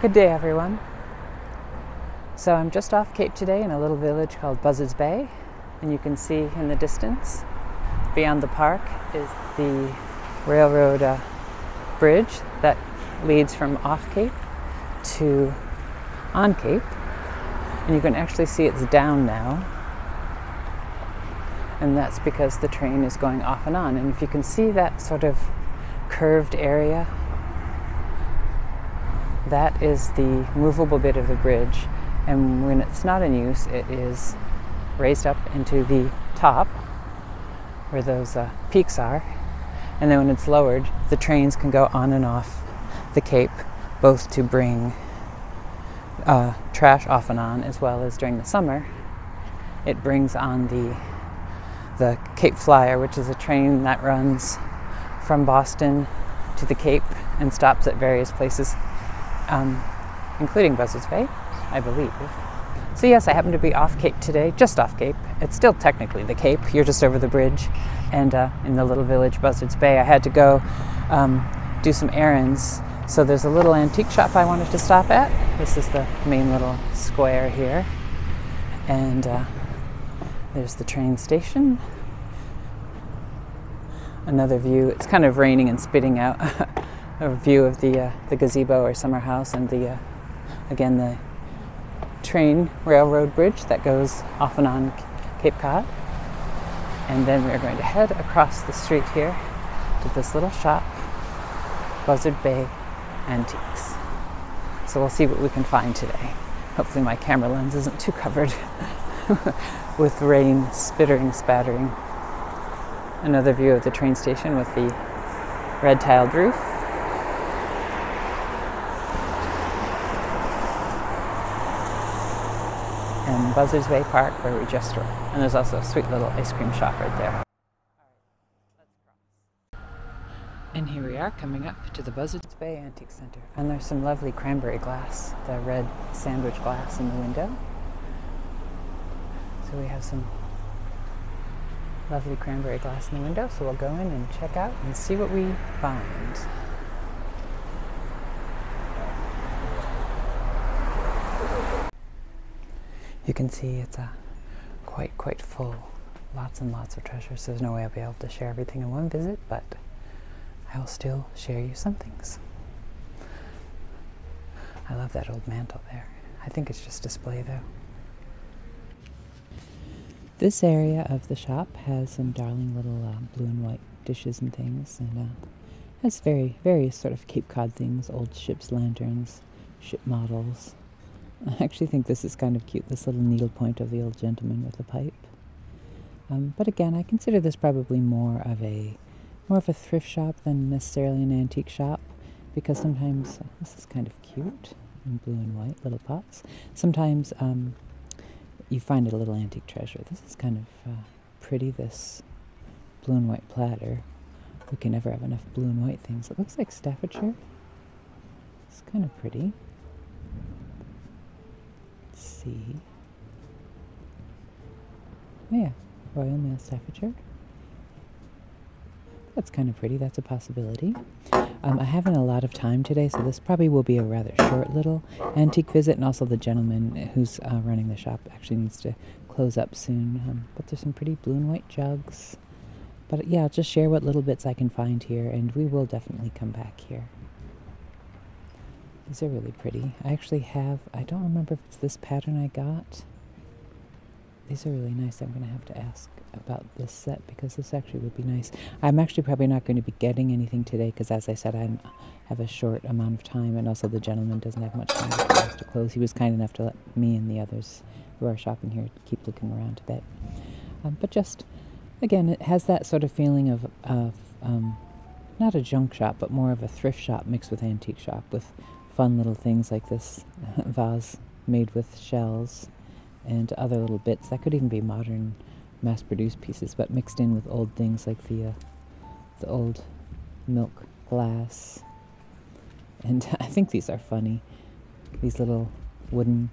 Good day, everyone. So I'm just off Cape today in a little village called Buzzards Bay, and you can see in the distance beyond the park is the railroad uh, bridge that leads from off Cape to on Cape, and you can actually see it's down now. And that's because the train is going off and on. And if you can see that sort of curved area that is the movable bit of the bridge. And when it's not in use, it is raised up into the top where those uh, peaks are. And then when it's lowered, the trains can go on and off the Cape, both to bring uh, trash off and on, as well as during the summer. It brings on the the Cape Flyer, which is a train that runs from Boston to the Cape and stops at various places um, including Buzzards Bay, I believe. So, yes, I happen to be off Cape today, just off Cape. It's still technically the Cape, you're just over the bridge. And uh, in the little village, Buzzards Bay, I had to go um, do some errands. So, there's a little antique shop I wanted to stop at. This is the main little square here. And uh, there's the train station. Another view, it's kind of raining and spitting out. a view of the uh, the gazebo or summer house and the uh, again the train railroad bridge that goes off and on Cape Cod. And then we're going to head across the street here to this little shop, Buzzard Bay Antiques. So we'll see what we can find today. Hopefully my camera lens isn't too covered with rain spittering, spattering. Another view of the train station with the red tiled roof in Buzzards Bay Park where we just were. And there's also a sweet little ice cream shop right there. And here we are coming up to the Buzzards Bay Antique Center. And there's some lovely cranberry glass, the red sandwich glass in the window. So we have some lovely cranberry glass in the window. So we'll go in and check out and see what we find. You can see it's a quite quite full. Lots and lots of treasures. There's no way I'll be able to share everything in one visit but I will still share you some things. I love that old mantle there. I think it's just display though. This area of the shop has some darling little uh, blue and white dishes and things and uh, has very various sort of Cape Cod things old ship's lanterns ship models I actually think this is kind of cute, this little needlepoint of the old gentleman with the pipe. Um, but again, I consider this probably more of a more of a thrift shop than necessarily an antique shop, because sometimes uh, this is kind of cute in blue and white little pots. Sometimes um, you find a little antique treasure. This is kind of uh, pretty. This blue and white platter. We can never have enough blue and white things. It looks like Staffordshire. It's kind of pretty see. Oh yeah, Royal Mail Staffordshire. That's kind of pretty. That's a possibility. Um, I haven't a lot of time today, so this probably will be a rather short little antique visit. And also, the gentleman who's uh, running the shop actually needs to close up soon. Um, but there's some pretty blue and white jugs. But yeah, I'll just share what little bits I can find here, and we will definitely come back here. These are really pretty. I actually have, I don't remember if it's this pattern I got. These are really nice. I'm going to have to ask about this set because this actually would be nice. I'm actually probably not going to be getting anything today because as I said, I have a short amount of time and also the gentleman doesn't have much time to close. He was kind enough to let me and the others who are shopping here keep looking around a bit. Um, but just, again, it has that sort of feeling of, of um, not a junk shop, but more of a thrift shop mixed with antique shop with fun little things like this vase made with shells and other little bits. That could even be modern mass produced pieces, but mixed in with old things like the, uh, the old milk glass. And I think these are funny. These little wooden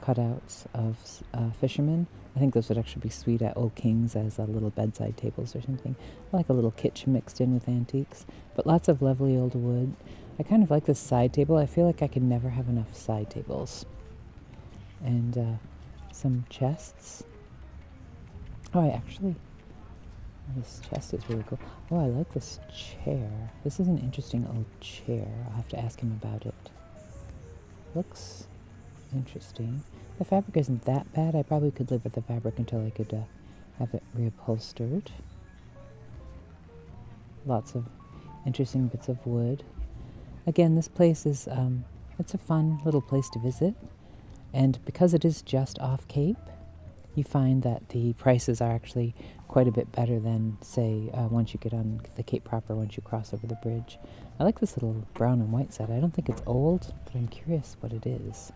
cutouts of uh, fishermen I think those would actually be sweet at Old King's as uh, little bedside tables or something. I like a little kitchen mixed in with antiques, but lots of lovely old wood. I kind of like this side table. I feel like I can never have enough side tables. And uh, some chests. Oh, I actually. This chest is really cool. Oh, I like this chair. This is an interesting old chair. I'll have to ask him about it. Looks interesting. The fabric isn't that bad. I probably could live with the fabric until I could uh, have it reupholstered. Lots of interesting bits of wood. Again, this place is, um, it's a fun little place to visit. And because it is just off Cape, you find that the prices are actually quite a bit better than, say, uh, once you get on the Cape proper, once you cross over the bridge. I like this little brown and white set. I don't think it's old, but I'm curious what it is.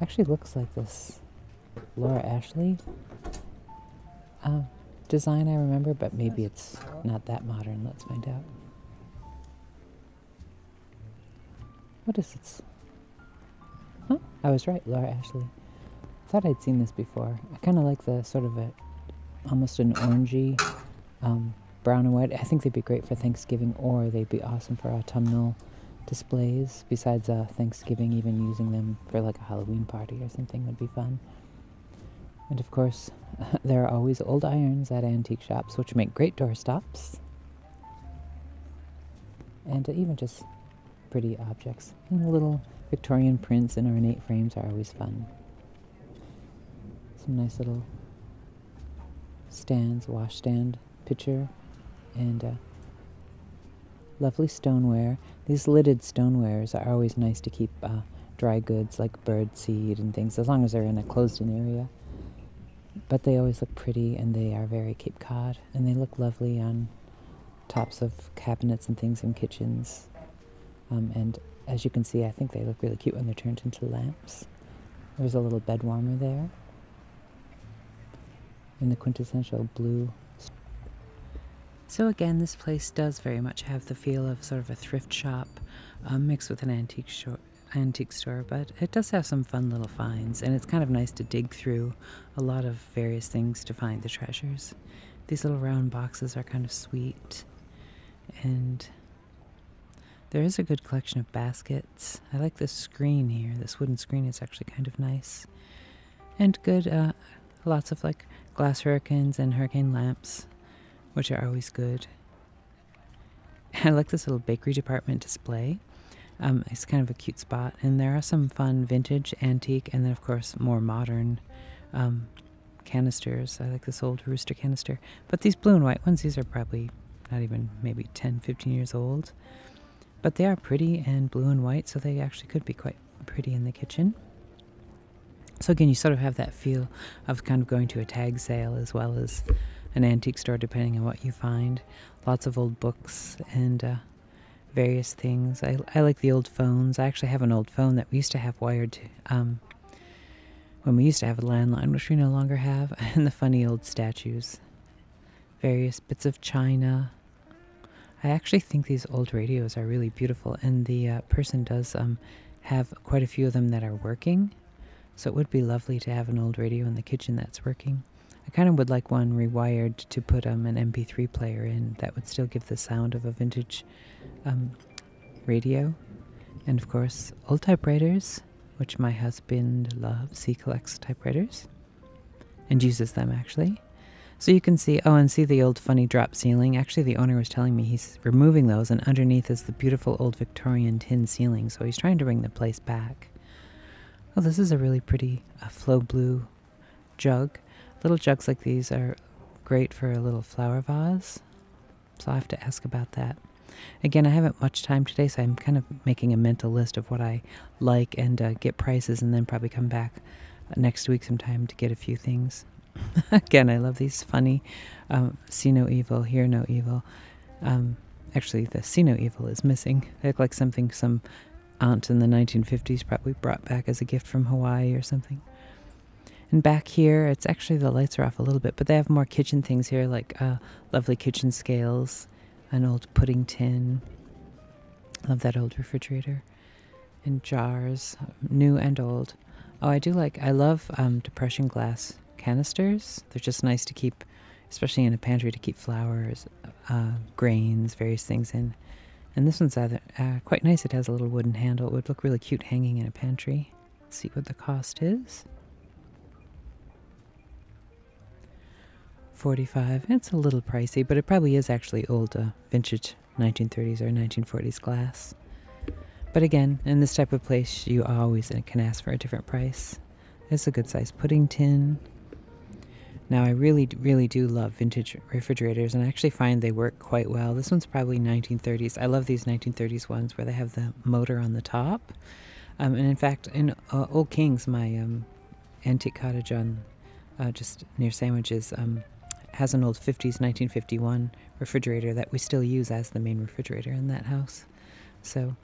Actually looks like this Laura Ashley uh, design I remember, but maybe it's not that modern. Let's find out. What is it? Huh? I was right, Laura Ashley. Thought I'd seen this before. I kind of like the sort of a, almost an orangey um, brown and white. I think they'd be great for Thanksgiving, or they'd be awesome for autumnal displays besides uh, Thanksgiving, even using them for like a Halloween party or something would be fun. And of course, there are always old irons at antique shops, which make great doorstops. And even just pretty objects. And the little Victorian prints and ornate frames are always fun. Some nice little stands, washstand picture, and uh, lovely stoneware. These lidded stonewares are always nice to keep uh, dry goods like bird seed and things, as long as they're in a closed-in area. But they always look pretty, and they are very Cape Cod, and they look lovely on tops of cabinets and things in kitchens. Um, and as you can see, I think they look really cute when they're turned into lamps. There's a little bed warmer there in the quintessential blue so again, this place does very much have the feel of sort of a thrift shop um, mixed with an antique store, antique store, but it does have some fun little finds, and it's kind of nice to dig through a lot of various things to find the treasures. These little round boxes are kind of sweet, and there is a good collection of baskets. I like this screen here. This wooden screen is actually kind of nice, and good. Uh, lots of like glass hurricanes and hurricane lamps which are always good. I like this little bakery department display. Um, it's kind of a cute spot, and there are some fun vintage, antique, and then, of course, more modern um, canisters. I like this old rooster canister. But these blue and white ones, these are probably not even maybe 10, 15 years old. But they are pretty and blue and white, so they actually could be quite pretty in the kitchen. So, again, you sort of have that feel of kind of going to a tag sale as well as an antique store, depending on what you find. Lots of old books and uh, various things. I, I like the old phones. I actually have an old phone that we used to have wired to, um, when we used to have a landline, which we no longer have, and the funny old statues. Various bits of china. I actually think these old radios are really beautiful, and the uh, person does um, have quite a few of them that are working. So it would be lovely to have an old radio in the kitchen that's working. I kind of would like one rewired to put um, an MP3 player in that would still give the sound of a vintage um, radio. And of course, old typewriters, which my husband loves. He collects typewriters and uses them actually. So you can see, oh, and see the old funny drop ceiling. Actually, the owner was telling me he's removing those, and underneath is the beautiful old Victorian tin ceiling. So he's trying to bring the place back. Oh, this is a really pretty uh, flow blue jug. Little jugs like these are great for a little flower vase. So I have to ask about that. Again, I haven't much time today, so I'm kind of making a mental list of what I like and uh, get prices, and then probably come back next week sometime to get a few things. Again, I love these funny um, see no evil, hear no evil. Um, actually, the see no evil is missing. They look like something some aunt in the 1950s probably brought back as a gift from Hawaii or something. And back here, it's actually the lights are off a little bit, but they have more kitchen things here, like uh, lovely kitchen scales, an old pudding tin. Love that old refrigerator. And jars, new and old. Oh, I do like, I love um, depression glass canisters. They're just nice to keep, especially in a pantry, to keep flowers, uh, grains, various things in. And this one's either, uh, quite nice. It has a little wooden handle. It would look really cute hanging in a pantry. Let's see what the cost is. 45 It's a little pricey, but it probably is actually old uh, vintage 1930s or 1940s glass. But again, in this type of place, you always can ask for a different price. It's a good sized pudding tin. Now, I really, really do love vintage refrigerators, and I actually find they work quite well. This one's probably 1930s. I love these 1930s ones where they have the motor on the top. Um, and in fact, in uh, Old Kings, my um, antique cottage on uh, just near Sandwiches, um, has an old 50s 1951 refrigerator that we still use as the main refrigerator in that house. So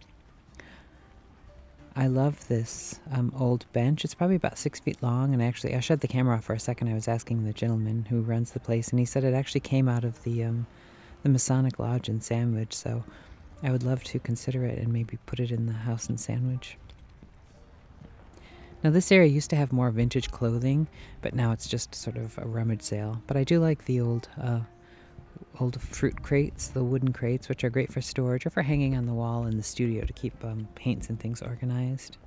I love this um, old bench. It's probably about six feet long. And actually, I shut the camera off for a second. I was asking the gentleman who runs the place, and he said it actually came out of the um, the Masonic Lodge in Sandwich. So I would love to consider it and maybe put it in the house in Sandwich. Now, this area used to have more vintage clothing, but now it's just sort of a rummage sale. But I do like the old, uh, old fruit crates, the wooden crates, which are great for storage or for hanging on the wall in the studio to keep um, paints and things organized.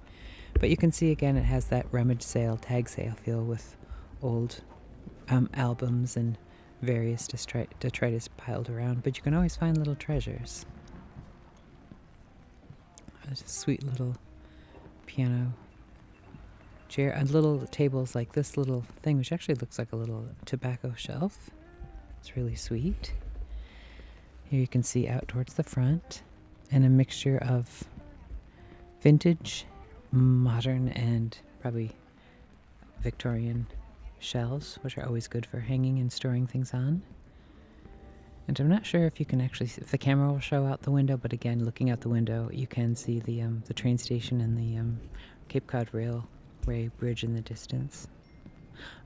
But you can see again, it has that rummage sale, tag sale feel with old um, albums and various detritus piled around. But you can always find little treasures. A sweet little piano chair and little tables like this little thing, which actually looks like a little tobacco shelf. It's really sweet. Here you can see out towards the front and a mixture of vintage, modern, and probably Victorian shelves, which are always good for hanging and storing things on. And I'm not sure if you can actually, see, if the camera will show out the window, but again, looking out the window, you can see the um, the train station and the um, Cape Cod Rail Ray Bridge in the distance.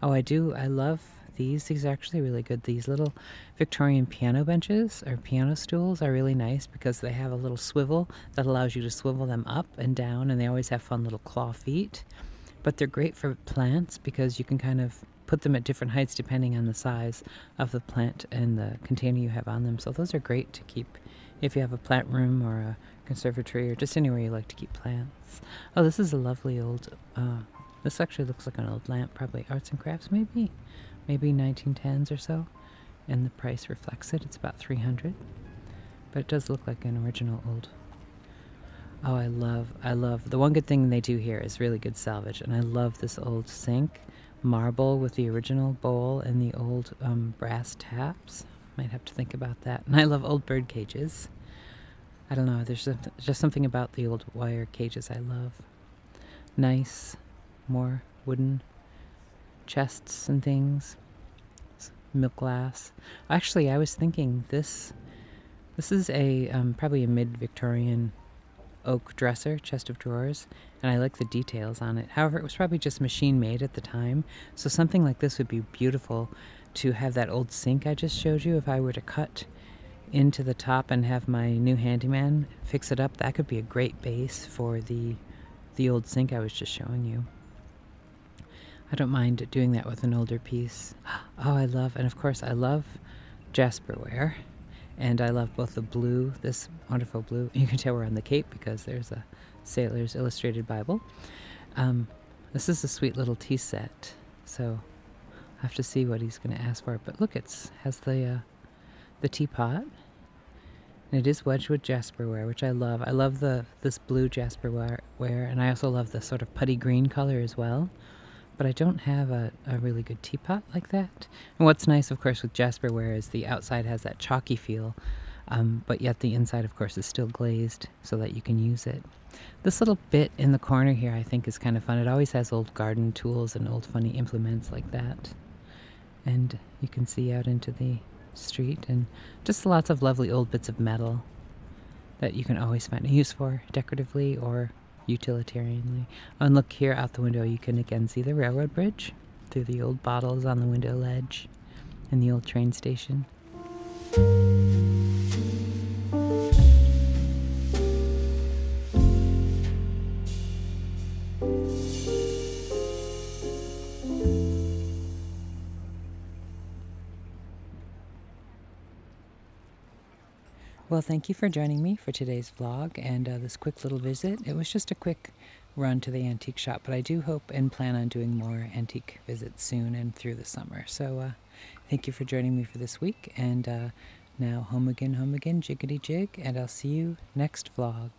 Oh, I do. I love these. These are actually really good. These little Victorian piano benches or piano stools are really nice because they have a little swivel that allows you to swivel them up and down, and they always have fun little claw feet. But they're great for plants because you can kind of put them at different heights depending on the size of the plant and the container you have on them. So those are great to keep if you have a plant room or a conservatory or just anywhere you like to keep plants. Oh, this is a lovely old, uh, this actually looks like an old lamp, probably arts and crafts maybe, maybe 1910s or so. And the price reflects it, it's about 300 But it does look like an original old. Oh, I love, I love, the one good thing they do here is really good salvage. And I love this old sink, marble with the original bowl and the old um, brass taps. Might have to think about that. And I love old bird cages. I don't know, there's just something about the old wire cages I love. Nice, more wooden chests and things. Milk glass. Actually, I was thinking this. This is a um, probably a mid-Victorian oak dresser, chest of drawers, and I like the details on it. However, it was probably just machine made at the time, so something like this would be beautiful to have that old sink I just showed you. If I were to cut into the top and have my new handyman fix it up, that could be a great base for the the old sink I was just showing you. I don't mind doing that with an older piece. Oh, I love, and of course I love Jasperware. And I love both the blue, this wonderful blue. You can tell we're on the Cape because there's a Sailor's Illustrated Bible. Um, this is a sweet little tea set. So I have to see what he's going to ask for. But look, it has the uh, the teapot. And it is Wedgwood Jasperware, which I love. I love the this blue Jasperware, and I also love the sort of putty green color as well. But I don't have a, a really good teapot like that. And what's nice, of course, with Jasperware is the outside has that chalky feel, um, but yet the inside, of course, is still glazed so that you can use it. This little bit in the corner here I think is kind of fun. It always has old garden tools and old funny implements like that. And you can see out into the street and just lots of lovely old bits of metal that you can always find a use for decoratively or utilitarianly. Oh, and look here out the window, you can again see the railroad bridge through the old bottles on the window ledge and the old train station. Well, thank you for joining me for today's vlog and uh, this quick little visit. It was just a quick run to the antique shop, but I do hope and plan on doing more antique visits soon and through the summer. So uh, thank you for joining me for this week. And uh, now home again, home again, jiggity jig, and I'll see you next vlog.